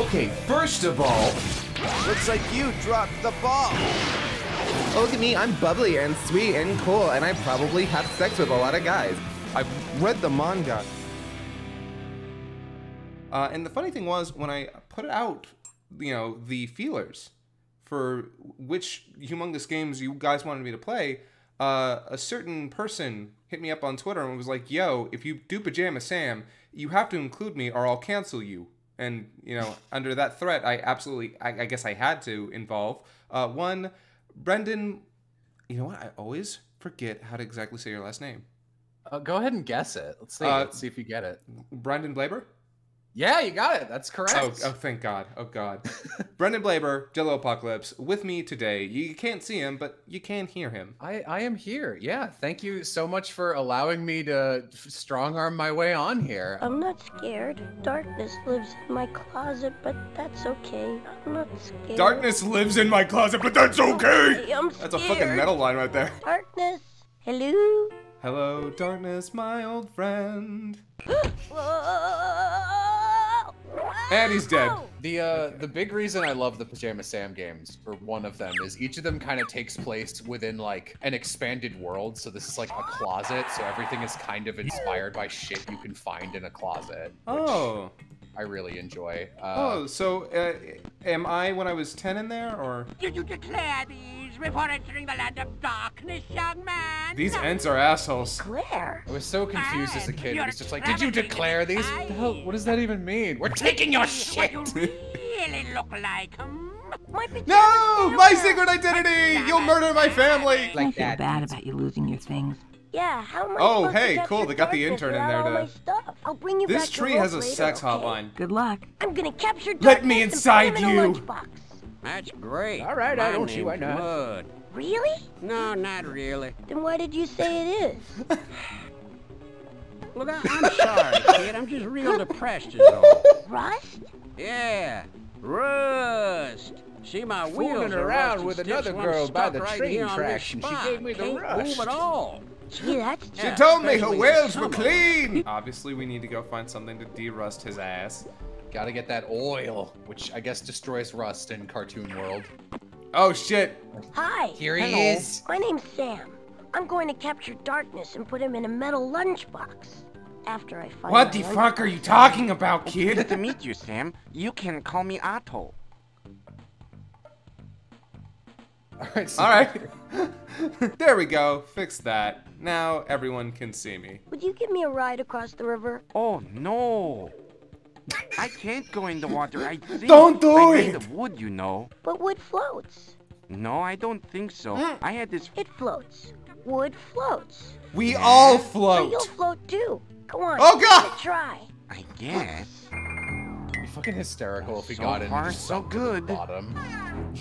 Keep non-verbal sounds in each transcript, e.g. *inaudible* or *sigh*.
Okay, first of all, Looks like you dropped the ball. Look at me, I'm bubbly and sweet and cool, and I probably have sex with a lot of guys. I've read the manga. Uh, and the funny thing was, when I put out, you know, the feelers for which humongous games you guys wanted me to play, uh, a certain person hit me up on Twitter and was like, "Yo, if you do Pajama Sam, you have to include me or I'll cancel you." And you know, under that threat, I absolutely, I, I guess I had to involve uh, one, Brendan. You know what? I always forget how to exactly say your last name. Uh, go ahead and guess it. Let's see. Uh, Let's see if you get it. Brendan Blaber. Yeah, you got it. That's correct. Oh, oh, thank God. Oh, God. *laughs* Brendan Blaber, Jello Apocalypse, with me today. You can't see him, but you can hear him. I, I am here. Yeah. Thank you so much for allowing me to strong arm my way on here. I'm not scared. Darkness lives in my closet, but that's okay. I'm not scared. Darkness lives in my closet, but that's okay! I'm That's a fucking metal line right there. Darkness. Hello. Hello, darkness, my old friend. *gasps* Whoa. And he's dead. The uh the big reason I love the Pajama Sam games, or one of them, is each of them kind of takes place within like an expanded world. So this is like a closet, so everything is kind of inspired by shit you can find in a closet. which Oh. I really enjoy. Uh, Oh, so uh, am I when I was 10 in there, or? Did you declare these before entering the land of darkness, young man? These ents are assholes. Claire. I was so confused as a kid. It was just like, did you declare these? What the hell? What does that even mean? We're taking your shit. What you *laughs* really look like, hmm? My No! My secret identity! You'll murder my family! Like I feel bad about you losing your things. Yeah, how am I Oh, supposed to hey, cool, they got the intern in without there all to- my stuff? I'll bring you This back tree has a later, sex okay? hotline. Good luck. I'm gonna capture Let me inside him in you. a lunchbox. That's great. All right, I My don't see why name's not. Wood. Really? No, not really. Then why did you say it is? *laughs* Look, I- I'm sorry, kid. I'm just real depressed is all. Rust? Yeah, rust. See, my wheels Fooling are around rusted with another when girl by stuck the right train here on this tracks, and she spot. gave me the Can't move at all. Gee, that's She Yeah, told me her especially in wheels were clean! *laughs* Obviously, we need to go find something to de-rust his ass. Gotta get that oil, which I guess destroys rust in cartoon world. Oh, shit! Hi. Here he Hello. is. My name's Sam. I'm going to capture darkness and put him in a metal lunchbox. After I find What the lunch- fuck are you talking about, Good kid? to meet you, Sam. You can call me Otto. All right. So Alright. *laughs* there we go. Fix that. Now everyone can see me. Would you give me a ride across the river? Oh, no. I can't go in the water. I *laughs* think Don't do I'm made it. of wood, you know. But wood floats. No, I don't think so. Mm. I had this. It floats. Wood floats. We all So float. you'll float too. Go on. Oh, give God! it a Try. I guess. It'd be fucking hysterical if he So got in far, and just so sunk to the good. bottom. *laughs*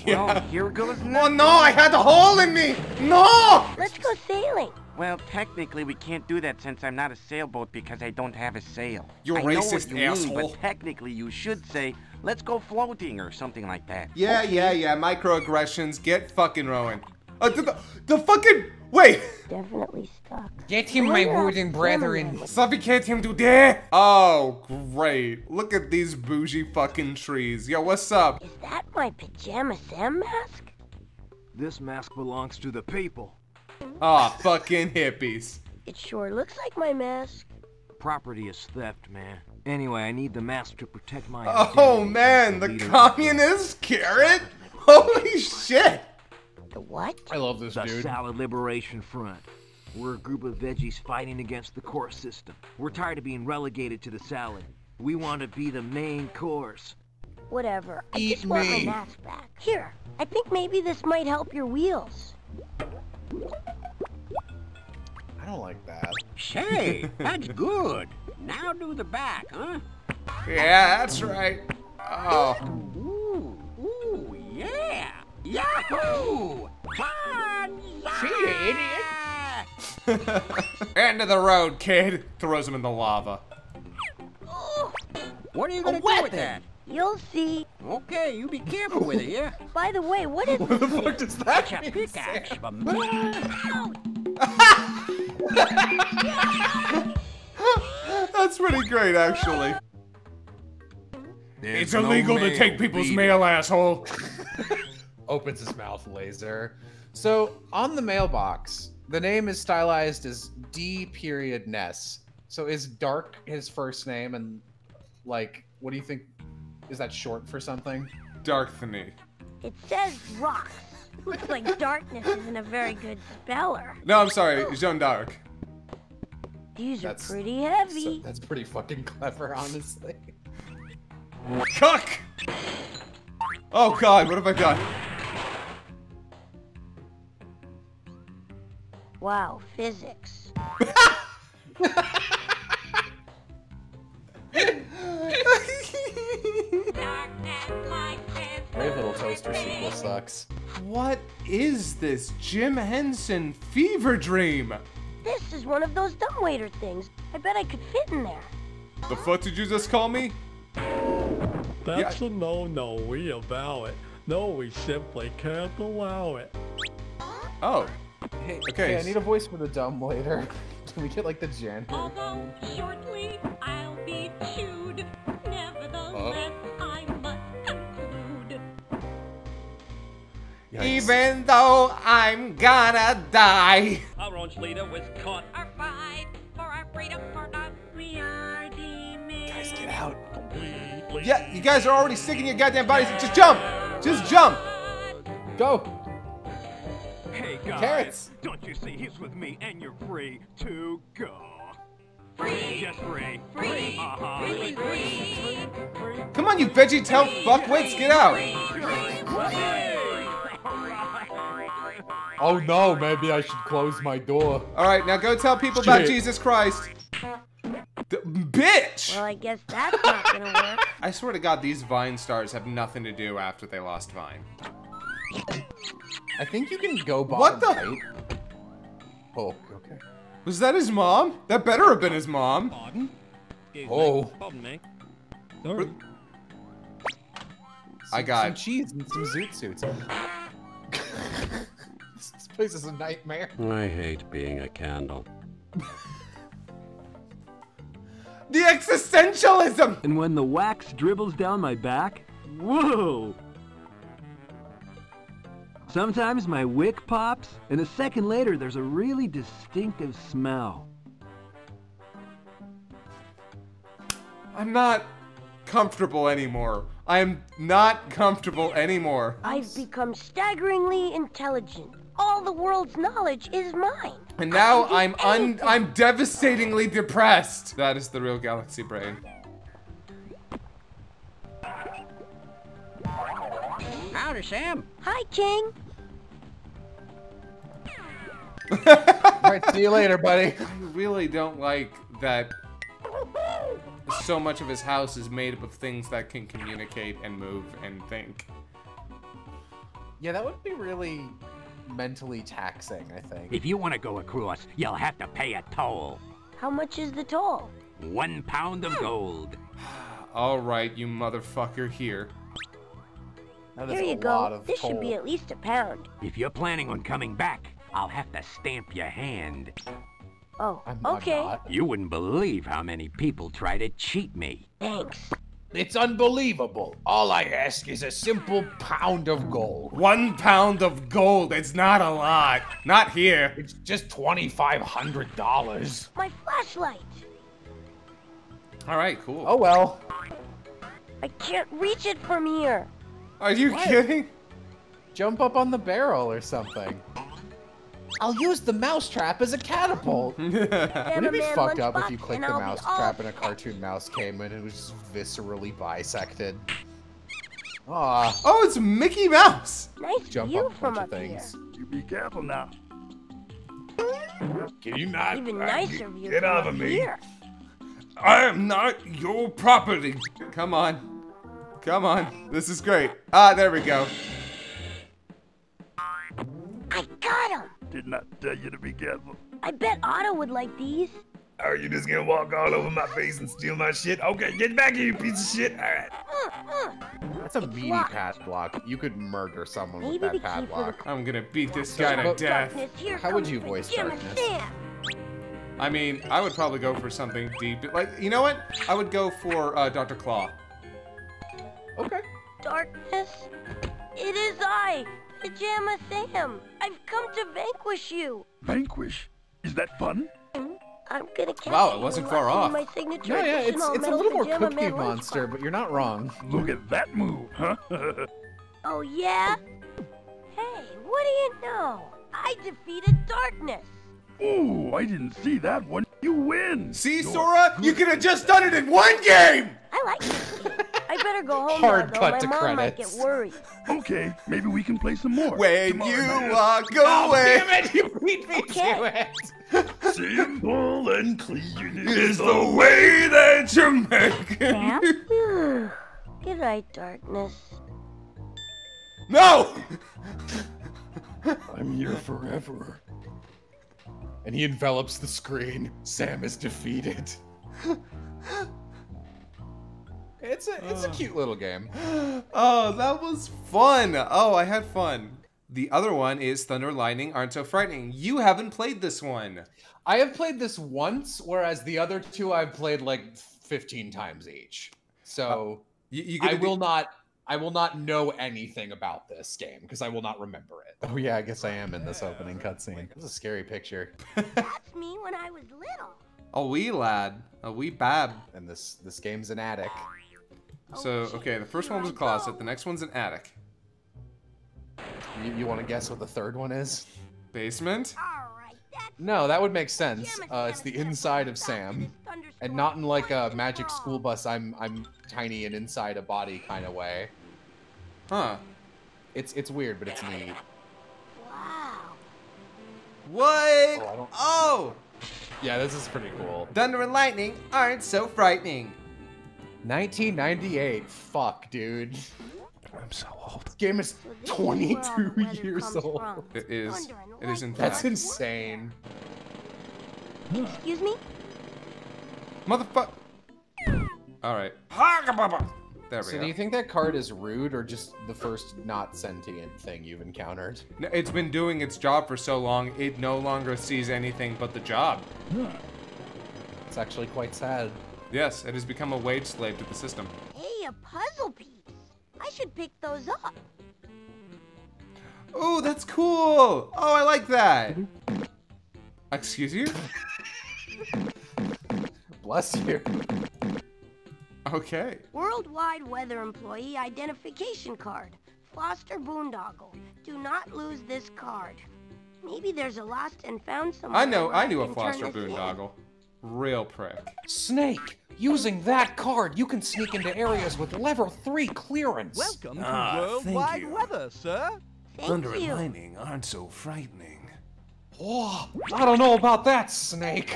Yeah. Well, here goes Oh no, I had a hole in me! No! Let's go sailing. Well, technically, we can't do that since I'm not a sailboat because I don't have a sail. You I know what racist you mean, asshole. but technically, you should say, "Let's go floating" or something like that. Yeah, yeah, yeah. Microaggressions. Get fucking rowing. Uh, the, the, the fucking. Wait! Definitely stuck. Get him, my wooden brethren. Suffocate him to death! Oh, great. Look at these bougie fucking trees. Yo, what's up? Is that my pajama Sam mask? This mask belongs to the people. Aw, fucking hippies. It sure looks like my mask. Property is theft, man. Anyway, I need the mask to protect my Oh man, as the leader of communist carrot? Holy shit! The what? I love this the dude. Salad Liberation Front. We're a group of veggies fighting against the course system. We're tired of being relegated to the salad. We want to be the main course. Whatever. I Eat just want my mask back. Here, I think maybe this might help your wheels. I don't like that. Say, that's good. Now do the back, huh? Yeah, that's right. Oh. Ooh, ooh, yeah. Yahoo! Fun! See you, idiot. *laughs* End of the road, kid. Throws him in the lava. What are you gonna do with that? You'll see. Okay, you be careful with it, yeah? *laughs* By the way, what is What the fuck does that It's a mean? pickaxe, but *laughs* man. That's pretty great, actually. There's It's no illegal to take people's beat mail, asshole. Opens his mouth, laser. So on the mailbox, the name is stylized as D period Ness. So is Dark his first name, and like, what do you think? Is that short for something? Darkthony. It says rock. Looks like darkness isn't a very good speller. No, I'm sorry, Jeanne d'Arc. These are That's- pretty So, heavy. that's pretty fucking clever, honestly. Cuck! Oh god, what have I done? Wow, physics. Brave Little Toaster sequel sucks. What is this Jim Henson fever dream? This is one of those dumbwaiter things. I bet I could fit in there. The fuck did you just call me? That's a no-no. We avow it. No, we simply can't allow it. Oh, Hey, Okay. hey, I need a voice for the dumb later. *laughs* Can we get like the Jan? Although shortly I'll be chewed, nevertheless oh. I must conclude. even though I'm gonna die. *laughs* Our orange leader was caught. Our fight for our freedom for us, we are demons. Guys, get out. completely. Yeah, you guys are already sticking your goddamn bodies. Just jump! Just jump! Go! Hey guys, Carrots. don't you see he's with me and you're free to go. Free, Yes, free. free, Uh-huh. free, free. Come on, you veggie tail fuckwits, get out! Oh no, maybe I should close my door. Alright, now go tell people about Jesus Christ. D- bitch! Well, I guess that's not gonna work. *laughs* I swear to God, these Vine stars have nothing to do after they lost Vine. I think you can go bottom What the- right. Oh, okay. Was that his mom? That better have been his mom. Pardon? Excuse Oh. Me. Pardon me. Sorry. I got- some cheese and some zoot suits. *laughs* this place is a nightmare. I hate being a candle. The existentialism! And when the wax dribbles down my back, whoa! Sometimes my wick pops, and a second later there's a really distinctive smell. I'm not comfortable anymore. I am not comfortable anymore. I've become staggeringly intelligent. All the world's knowledge is mine. And now I I'm can un- I'm devastatingly depressed. That is the real galaxy brain. Howdy, Sam. Hi, King. Alright, see you later, buddy. *laughs* I really don't like that so much of his house is made up of things that can communicate and move and think. Yeah, that would be really mentally taxing, I think. If you want to go across, you'll have to pay a toll. How much is the toll? One pound of gold. *sighs* All right, you motherfucker, here. That is Here a you lot go. of This should be at least a pound. If you're planning on coming back, I'll have to stamp your hand. Oh, I'm, I'm okay. not. You wouldn't believe how many people try to cheat me. Thanks. It's unbelievable. All I ask is a simple pound of gold. One pound of gold. It's not a lot. Not here. It's just $2,500. My flashlight. All right, cool. Oh well. I can't reach it from here. Are you What? kidding? Jump up on the barrel or something. I'll use the mousetrap as a catapult. *laughs* Damn Wouldn't it be fucked up if you clicked the I'll mouse trap and a *laughs* cartoon mouse came in and it was just viscerally bisected? Aw, Oh, it's Mickey Mouse. Nice jump view up a from bunch of up here. things. You be careful now. *laughs* Can you not Even uh, nicer view get from off up of me. here. I am not your property. Come on. Come on. This is great. Ah, there we go. I got him. Did not tell you to be careful. I bet Otto would like these. Are you just gonna walk all over my face and steal my shit? Okay, get back here, you piece of shit. All right. Uh, uh. That's a meaty locked. padlock. You could murder someone Maybe with that key for padlock. I'm gonna beat this guy to death. Darkness, How would you voice Jim darkness? I mean, I would probably go for something deep. Like, you know what? I would go for uh, Dr. Claw. Okay. Darkness, it is I, Pajama Sam. I've come to vanquish you. Vanquish? Is that fun? Mm-hmm. I'm gonna capture Wow, it wasn't far lock you in off. My signature Yeah, yeah, it's it's a little more pajama Cookie Monster, but you're not wrong. Look at that move, huh? *laughs* Oh yeah? Hey, what do you know? I defeated darkness. Ooh, I didn't see that one. You win. See, Sora, you could have just done it in one game. I like this *laughs* game. I better go home Hard now, though. cut My to mom might credits. get worried. Okay, maybe we can play some more. When Tomorrow you night. walk away, it! *laughs* You beat me Okay. it. *laughs* Simple and clean is the way that you make it. Sam? Good night, darkness. No. I'm here forever. And he envelops the screen. Sam is defeated. *laughs* It's a it's a cute little game. *gasps* Oh, that was fun. Oh, I had fun. The other one is Thunder Lightning Aren't So Frightening. You haven't played this one. I have played this once, whereas the other two I've played like 15 times each. So You, you I gonna will not I will not know anything about this game because I will not remember it. Oh yeah, I guess I am in this opening cutscene. It's a scary picture. *laughs* That's me when I was little. A wee lad, a wee bab. And this this game's an attic. So, okay, the first one was a closet. The next one's an attic. You, you want to guess what the third one is? Basement. No, that would make sense. Uh, it's the inside of Sam, and not in like a magic school bus. I'm I'm tiny and inside a body kind of way. Huh. It's it's weird, but it's neat. Wow. What? I don't- Oh! Yeah, this is pretty cool. Thunder and lightning aren't so frightening. 1998. Fuck, dude. I'm so old. This game is So this is where all the 22 years old. from. It is. It is in lightning. That's insane. Excuse me? Motherfucker. Alright. There we So go. do you think that card is rude or just the first not sentient thing you've encountered? No, It's been doing its job for so long, it no longer sees anything but the job. It's actually quite sad. Yes, it has become a wage slave to the system. Hey, a puzzle piece. I should pick those up. Oh, that's cool! Oh, I like that! Excuse you? *laughs* Bless you. Okay. Worldwide Weather Employee Identification Card. Foster Boondoggle. Do not lose this card. Maybe there's a lost and found somewhere. I know, I knew a Foster Boondoggle. in. Boondoggle. Real prick. Snake, using that card, you can sneak into areas with level 3 clearance. Welcome to Ah, Worldwide Weather, sir. Thank you. lightning aren't so frightening. Oh, I don't know about that, Snake.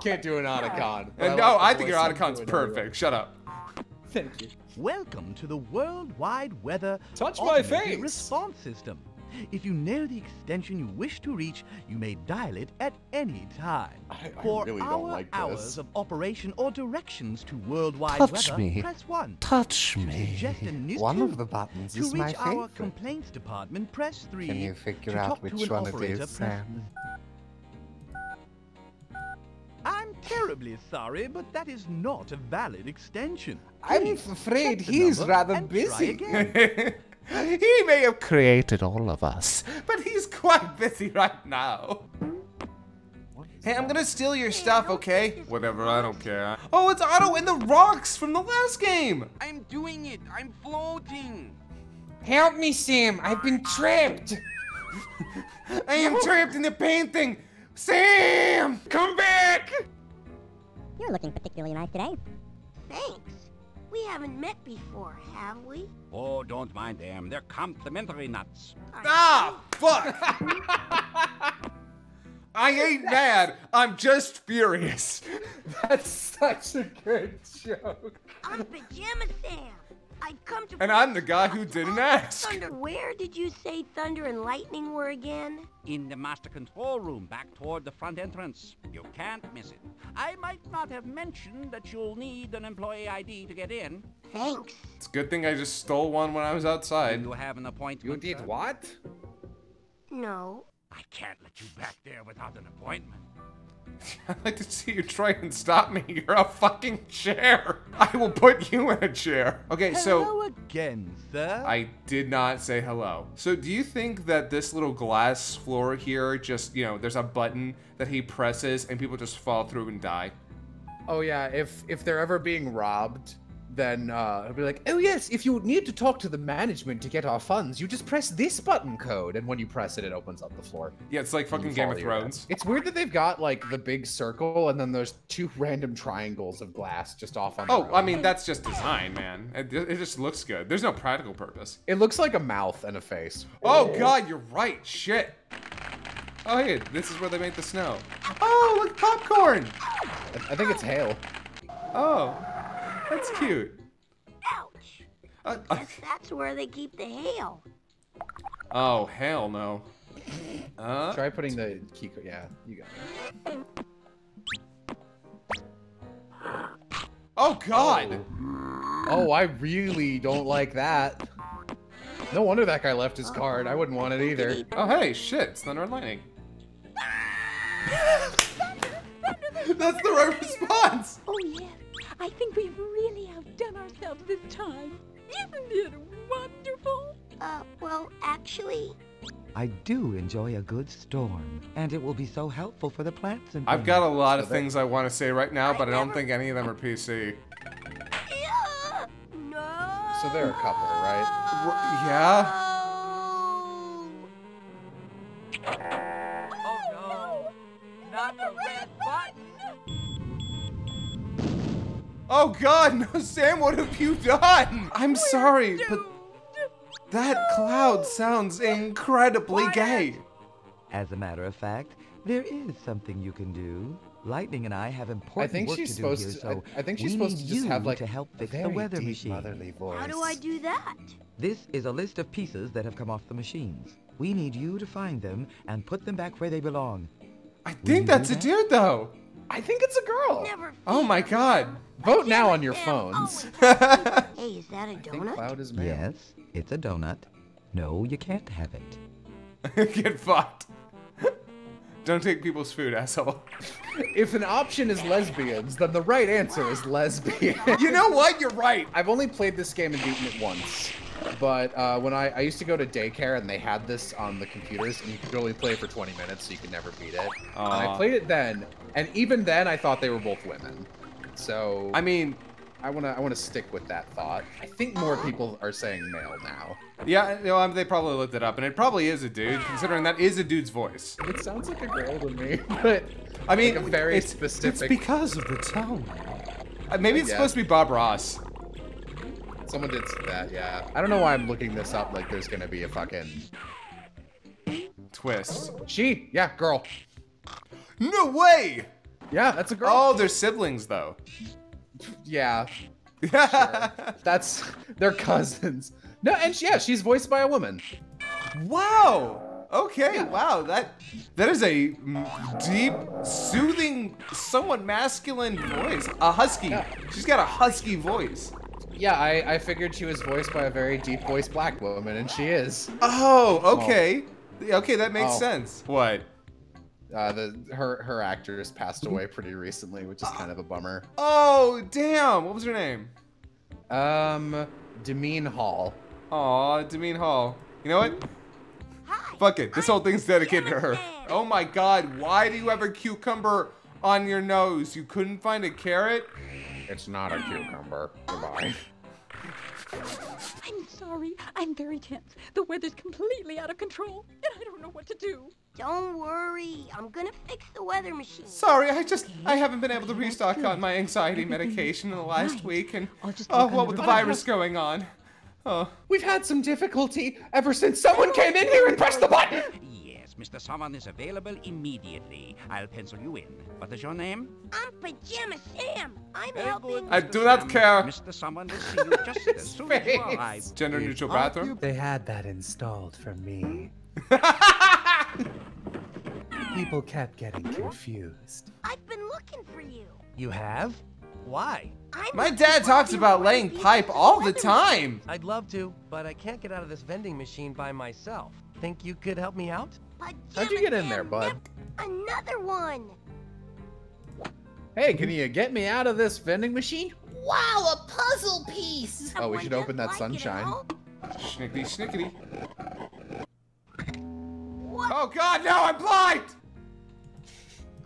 Can't do an Otacon. but And I no, like the I think your voice Otacon's perfect. anyway. Shut up. Thank you. Welcome to the Worldwide Weather Touch my face. Response System. If you know the extension you wish to reach, you may dial it at any time. I- I For really don't hour, like hours this. of operation or directions to Worldwide Touch Weather, me. press 1. Touch To me. suggest a new One tune. of the buttons To is my reach our complaints department, press 3. Can you figure to out talk to which an one it operator, is, press Sam? I'm terribly sorry, but that is not a valid extension. I'm afraid he's rather busy. *laughs* again. he may have, Created all of us. but he's quite busy right now. Hey, I'm gonna steal your stuff, okay? Whatever, I don't care. Oh, it's Otto and the rocks from the last game. I'm doing it. I'm floating. Help me, Sam. I've been trapped. I am trapped in the painting. Sam, come back. You're looking particularly nice today. Thanks. We haven't met before, have we? Oh, don't mind them. They're complimentary nuts. Ah, fuck. *laughs* I ain't mad. I'm just furious. *laughs* That's such a good joke. I'm Pajama Sam. I've come to. And I'm the guy who didn't ask. Thunder. Where did you say Thunder and Lightning were again? In the master control room, back toward the front entrance. You can't miss it. I might not have mentioned that you'll need an employee ID to get in. Thanks. It's a good thing I just stole one when I was outside. you have an appointment? You did sir? what? No. I can't let you back there without an appointment. *laughs* I'd like to see you try and stop me. *laughs* You're a fucking chair. I will put you in a chair. Okay, so Hello again, sir. I did not say hello. So do you think that this little glass floor here just, you know, there's a button that he presses and people just fall through and die? Oh yeah, if if they're ever being robbed, then uh, it'll be like, oh yes, if you need to talk to the management to get our funds, you just press this button code, and when you press it, it opens up the floor. Yeah, it's like fucking Game of Thrones. It's weird that they've got like the big circle, and then there's two random triangles of glass just off on. Oh, I mean, that's just design, man. It, it just looks good. There's no practical purpose. it looks like a mouth and a face. Oh god, you're right. Shit. Oh hey, this is where they make the snow. Oh, look, popcorn. I- I think it's hail. Oh, that's cute. Ouch. Uh, Guess that's where they keep the hail. oh hell no. Uh, Try putting the key. co- Yeah, you got it. oh god. Oh, I really don't like that. No wonder that guy left his card. I wouldn't want it either. Oh hey, shit, it's *laughs* Thunder and Lightning. That's the right response. Oh, yeah. I think we've really outdone ourselves this time. Isn't it wonderful? Uh, well, actually, I do enjoy a good storm, and it will be so helpful for the plants and I've got a lot of things I want to say right now, but I don't think any of them are PC. yeah, no. So they're a couple, right? R- yeah. Oh, no. Not the red Oh god, no, Sam, what have you done? I'm sorry, but that cloud sounds incredibly gay. As a matter of fact, there is something you can do. Lightning and I have important think work she's to do supposed here, to- so I- I think she's we supposed need to just you have, like, to help fix the weather machine. motherly voice. How do I do that? This is a list of pieces that have come off the machines. We need you to find them and put them back where they belong. I think that's a dude, though. I think it's a girl. Never. Oh my god. Vote now on your phones. *laughs* Hey, is that a I think donut? Cloud is male. Yes, it's a donut. No, you can't have it. *laughs* Get fucked. Don't take people's food, asshole. If an option is lesbians, then the right answer is lesbian. You know what? You're right. I've only played this game and beaten it once. But uh, when I, I used to go to daycare and they had this on the computers and you could only play for 20 minutes so you could never beat it. And I played it then, and even then I thought they were both women. So I mean, I wanna I wanna stick with that thought. I think more people are saying male now. yeah, you know, um, they probably looked it up, and it probably is a dude, considering that is a dude's voice. It sounds like a girl to me, *laughs* but I mean, like very it's, specific. It's because of the tone. Uh, maybe it's Yeah. supposed to be Bob Ross. Someone did that, yeah. I don't know why I'm looking this up like there's gonna be a fucking Twist. she. Yeah, girl. No way! Yeah, that's a girl. Oh, they're siblings, though. *laughs* Yeah. Sure. That's they're cousins. No, and she- yeah, she's voiced by a woman. Wow. Okay. Wow. That that is a deep, soothing, somewhat masculine voice. A husky. Yeah. She's got a husky voice. Yeah, I, I figured she was voiced by a very deep voiced black woman, and she is. Oh. Okay. Okay, that makes Oh. sense. What? Uh, the her her actress passed away pretty recently, which is kind of a bummer. Oh, damn. What was her name? Um, Demeen Hall. Aw, Demeen Hall. You know what? Fuck it. This whole thing's dedicated to her. Oh my god, why do you have a cucumber on your nose? You couldn't find a carrot? It's not a cucumber. Goodbye. I'm sorry. I'm very tense. The weather's completely out of control, and I don't know what to do. Don't worry. I'm gonna fix the weather machine. Sorry, I just I haven't been able to restock on my anxiety medication in the last week, and oh, what with the virus going on? Oh, We've had some difficulty ever since someone came in here and pressed the button. Yes, Mr. Summon is available immediately. I'll pencil you in. What is your name? I'm Pajama Sam. I'm Very helping. I do not care. Mr. Summon will see you just as soon as you *laughs* arrive. gender neutral bathroom. They had that installed for me. *laughs* People kept getting confused. I've been looking for you. You have? Why? I'm My dad talks about laying pipe all the time. I'd love to, but I can't get out of this vending machine by myself. Think you could help me out? Machine. How'd you get in there, bud? Another one. Hey, can you get me out of this vending machine? Wow, a puzzle piece! Oh, we should open that sunshine. Snickety, snickety. Oh god, no, I'm blind!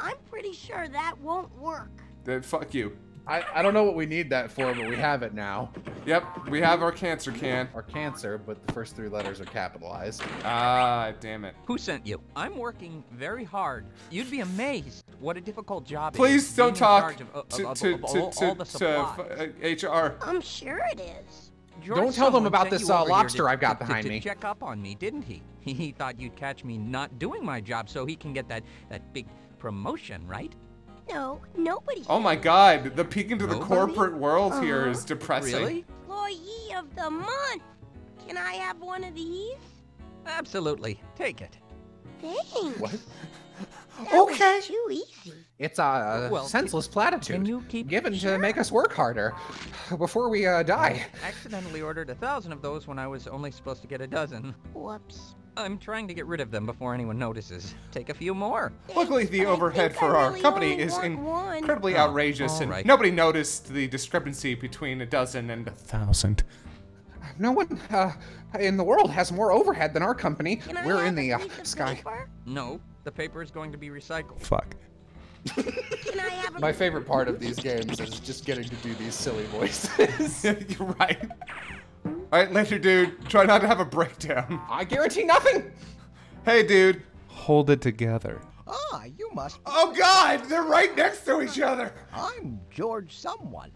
I'm pretty sure that won't work. Then fuck you. I, I don't know what we need that for, but we have it now. Yep, we have our cancer can. Our cancer, but the first three letters are capitalized. Ah, damn it. Who sent you? I'm working very hard. You'd be amazed what a difficult job it Please don't talk charge of, of- to, to, to, all, to, the supplies. uh, HR. I'm sure it is. George Don't tell them about this, uh, lobster to- I've got to- behind to me. check up on me, didn't he? *laughs* He thought you'd catch me not doing my job so he can get that, that big promotion, right? No, nobody. Oh my god, the peek into the corporate world here Uh-huh. is depressing. Really? Employee of the month. Can I have one of these? Absolutely. Take it. Thanks. What? That okay. Was too easy. It's a Well, senseless platitude Can you keep given to make us work harder before we uh, die. accidentally ordered a thousand of those when I was only supposed to get a dozen. Whoops. I'm trying to get rid of them before anyone notices. Take a few more. Luckily, the overhead for our company is want one. incredibly Oh, outrageous, all and right. nobody noticed the discrepancy between a dozen and a thousand. No one uh, in the world has more overhead than our company. Can We're in the uh, sky. paper? No, the paper is going to be recycled. Fuck. My favorite part of *laughs* these games is just getting to do these silly voices. *laughs* You're right. All right, later, dude. Try not to have a breakdown. I guarantee nothing. Hey, dude. Hold it together. Ah, you must. Oh God, they're right next to each other. I'm George someone.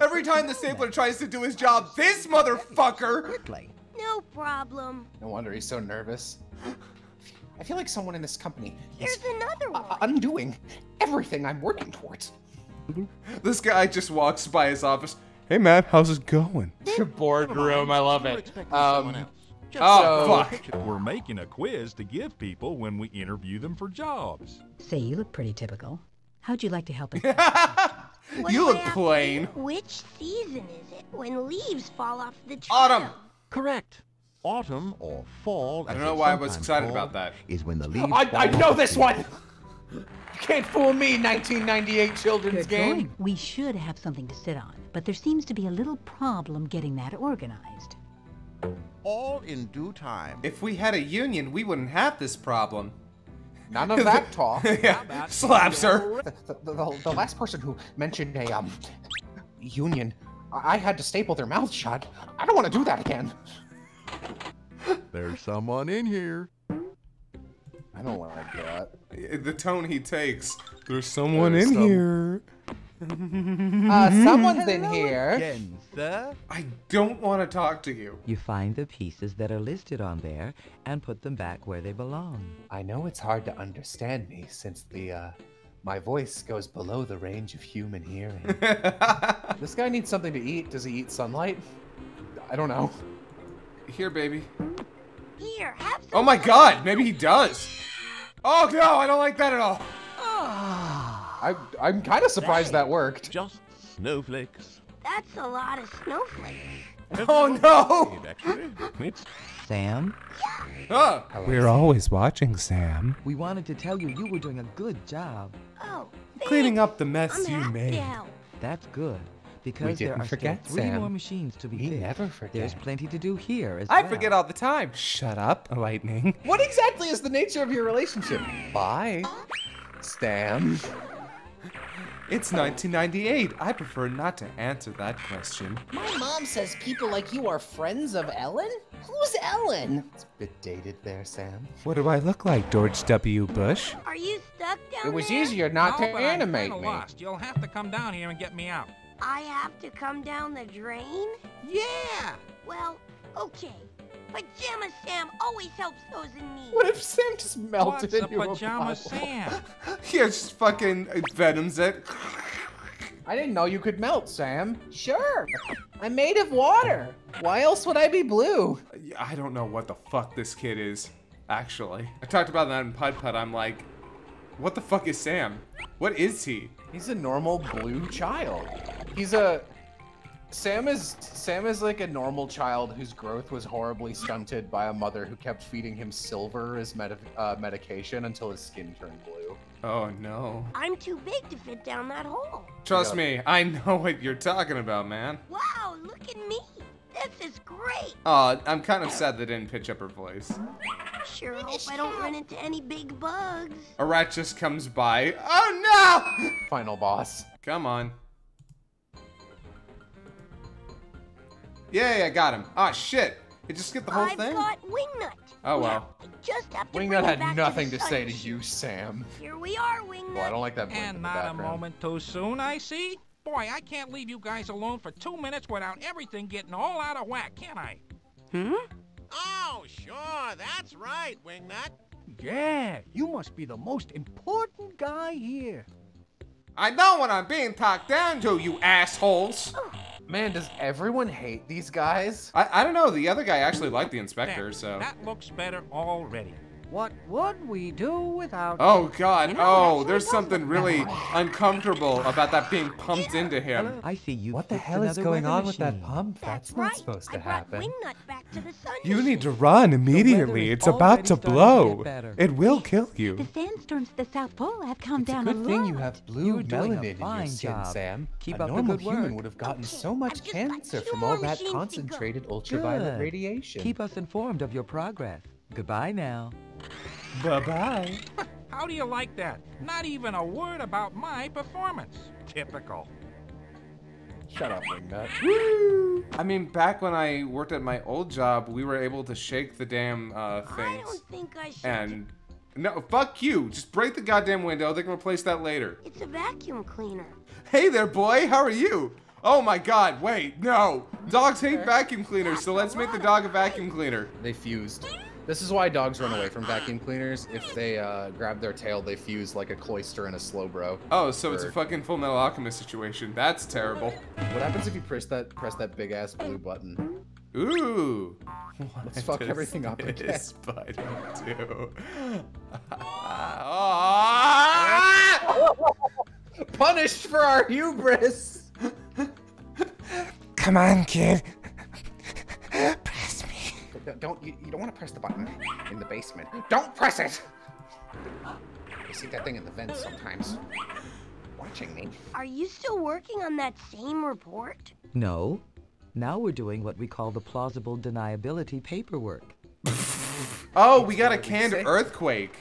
Every time the stapler tries to do his job, this motherfucker. Quickly. No problem. No wonder he's so nervous. I feel like someone in this company is another one. undoing everything I'm working towards. This guy just walks by his office. Hey, man, how's it going? Boardroom, I love it. Um, Oh, so- fuck. We're making a quiz to give people when we interview them for jobs. Say, you look pretty typical. How'd you like to help us? *laughs* You look plain. Which season is it when leaves fall off the tree? Autumn. Correct. Autumn or fall. I don't know why I was excited called, about that. Is when the leaves. I, I know this the- one. *laughs* You can't fool me, 1998 children's game. We should have something to sit on, but there seems to be a little problem getting that organized. All in due time. If we had a union, we wouldn't have this problem. None of that talk. *laughs* yeah. Slaps *laughs* her. The, the, the, the last person who mentioned a um union, I I had to staple their mouth shut. I don't want to do that again. There's someone in here. I don't like that. The tone he takes. There's someone There's in some- here. *laughs* Uh, someone's in here. Again, sir. I don't want to talk to you. You find the pieces that are listed on there and put them back where they belong. I know it's hard to understand me since the uh my voice goes below the range of human hearing. *laughs* This guy needs something to eat. Does he eat sunlight? I don't know. Here, baby. Here, have some. Oh my god, maybe he does. Oh no, I don't like that at all. I, I'm kind of surprised that worked. Just snowflakes. That's a lot of snowflakes. *laughs* Oh no! Actually, it's Sam, Huh. We're always watching, Sam. we wanted to tell you you were doing a good job. Oh, Cleaning up the mess I'm you made. to. That's good. Because there didn't are forget, still three Sam. more machines to be We fixed. never forget. There's plenty to do here as I well. forget all the time. Shut up, Lightning. *laughs* What exactly is the nature of your relationship? Bye. Stam. It's 1998. I prefer not to answer that question. My mom says people like you are friends of Ellen? Who's Ellen? It's a bit dated there, Sam. What do I look like, George W. Bush? Are you stuck down It was there? easier not no, to but animate I'm me. lost. You'll have to come down here and get me out. I have to come down the drain? Yeah. Well, okay. Pajama Sam always helps those in need. What if Sam just melted What's a pajama a Sam? *laughs* He just fucking venoms it. I didn't know you could melt, Sam. Sure. I'm made of water. Why else would I be blue? I don't know what the fuck this kid is, actually. I talked about that in Pud Pud. I'm like, what the fuck is Sam? What is he? He's a normal blue child. He's a Sam is Sam is like a normal child whose growth was horribly stunted by a mother who kept feeding him silver as medi- uh, medication until his skin turned blue. Oh no. I'm too big to fit down that hole. Trust me, I know what you're talking about, man. Wow, look at me. This is great. Aw, I'm kind of sad they didn't pitch up her voice. Sure hope I don't run into any big bugs. A rat just comes by. Oh no! Final boss. Come on. Yeah, yeah, got him. Ah, shit. It just get the whole I've thing? got Wingnut. Oh, well. Just have to Wingnut had nothing to, to say to you, Sam. Here we are, Wingnut. Well, I don't like that blink And the not a moment too soon, I see. Boy, I can't leave you guys alone for two minutes without everything getting all out of whack, can I? Hmm? Oh, sure, that's right, Wingnut. Yeah, you must be the most important guy here. I know what I'm being talked down to, you assholes. Man, does everyone hate these guys? I, I don't know. The other guy actually liked the inspector, so. That looks better already. What would we do without Oh god, oh, there's something really uncomfortable about that being pumped into him. I see you. What the hell is going weather on with that machine. pump? That's, not supposed to I brought happen. Wingnut back to the sun. You need to run immediately. It's about to starting to blow. It will kill you. The sandstorms at the South Pole have come It's a down good a thing lot. you have blue You're doing a melanin in your fine skin, job. Sam. Keep a up the normal good human work. would have gotten so much cancer from all that machines to go. concentrated ultraviolet radiation. Keep us informed of your progress. Goodbye now. Bye bye. *laughs* How do you like that? Not even a word about my performance. Typical. Shut up, Wingnut. I mean, back when I worked at my old job, we were able to shake the damn uh, I don't think I should. And no, fuck you. Just break the goddamn window. They can replace that later. It's a vacuum cleaner. Hey there, boy. How are you? Oh my god, wait, no. Dogs hate vacuum cleaners, so let's make the dog a vacuum cleaner. They fused. This is why dogs run away from vacuum cleaners. If they uh, grab their tail, they fuse like a Cloyster and a slowbro. Oh, so it's a fucking Full Metal Alchemist situation. That's terrible. What happens if you press that press that big ass blue button? Ooh. Let's fuck everything up again. this *laughs* button do? Ah! *laughs* Punished for our hubris. *laughs* Come on, kid. Press me. Don't- Don't you, you don't want to press the button in the basement. Don't press it. I see that thing in the vents sometimes. Watching me. Are you still working on that same report? No. Now we're doing what we call the plausible deniability paperwork. *laughs* Oh, we got a canned earthquake.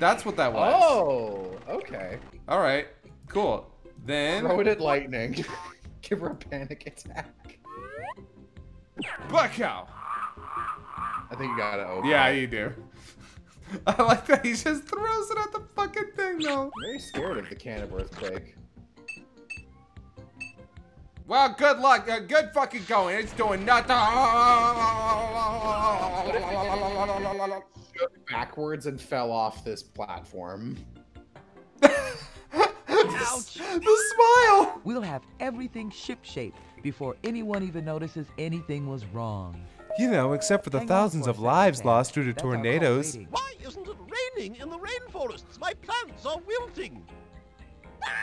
That's what that was. Oh, okay. All right. Cool. Then Throw it at lightning. *laughs* Give her a panic attack. Bucko. I think you gotta open. Yeah, it. you do. *laughs* I like that he just throws it at the fucking thing though. I'm very scared of the can of earthquake. Well, good luck. Uh, good fucking going. It's doing nothing. *laughs* Backwards and fell off this platform. Ouch! *laughs* the smile. We'll have everything ship-shape before anyone even notices anything was wrong. You know, except for the Hang thousands for of lives Sam. lost due to That's tornadoes. Why isn't it raining in the rainforests? My plants are wilting. *laughs*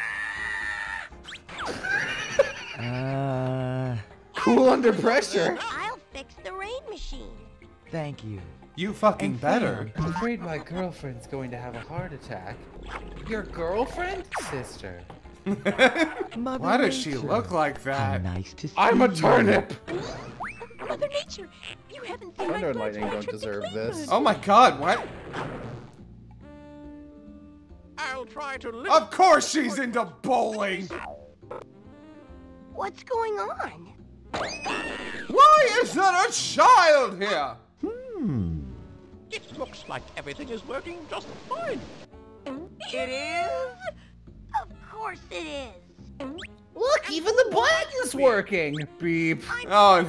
Uh, Cool under pressure. I'll fix the rain machine. thank you. You fucking better. I'm afraid my girlfriend's going to have a heart attack. Your girlfriend? Sister. *laughs* Mother Why does she look like How that? nice to see I'm a you. turnip. Mother Nature, you haven't seen Thunder my and lightning don't deserve this. Oh my god, what? I'll try to lift Of course she's into bowling. What's going on? Why is there a child here? Hmm. It looks like everything is working just fine. It is? Of course it is. Look, even the button is working. Beep. Oh,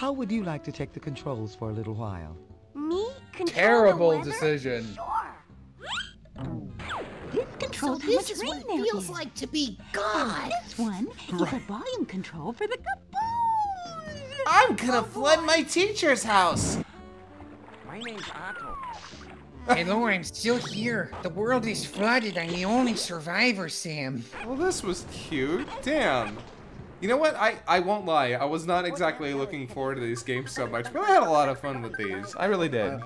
How would you like to take the controls for a little while? Me? Control the Terrible weather? decision. Sure. This So how this much is rain what it there feels is. like to be And God. this one is a volume control for the caboose. I'm gonna flood my teacher's house. My name's Otto. Hello, I'm still here. The world is flooded. I'm the only survivor, Sam. Well, this was cute. Damn. You know what? I, I won't lie. I was not exactly looking forward to these games so much, but I had a lot of fun with these. I really did.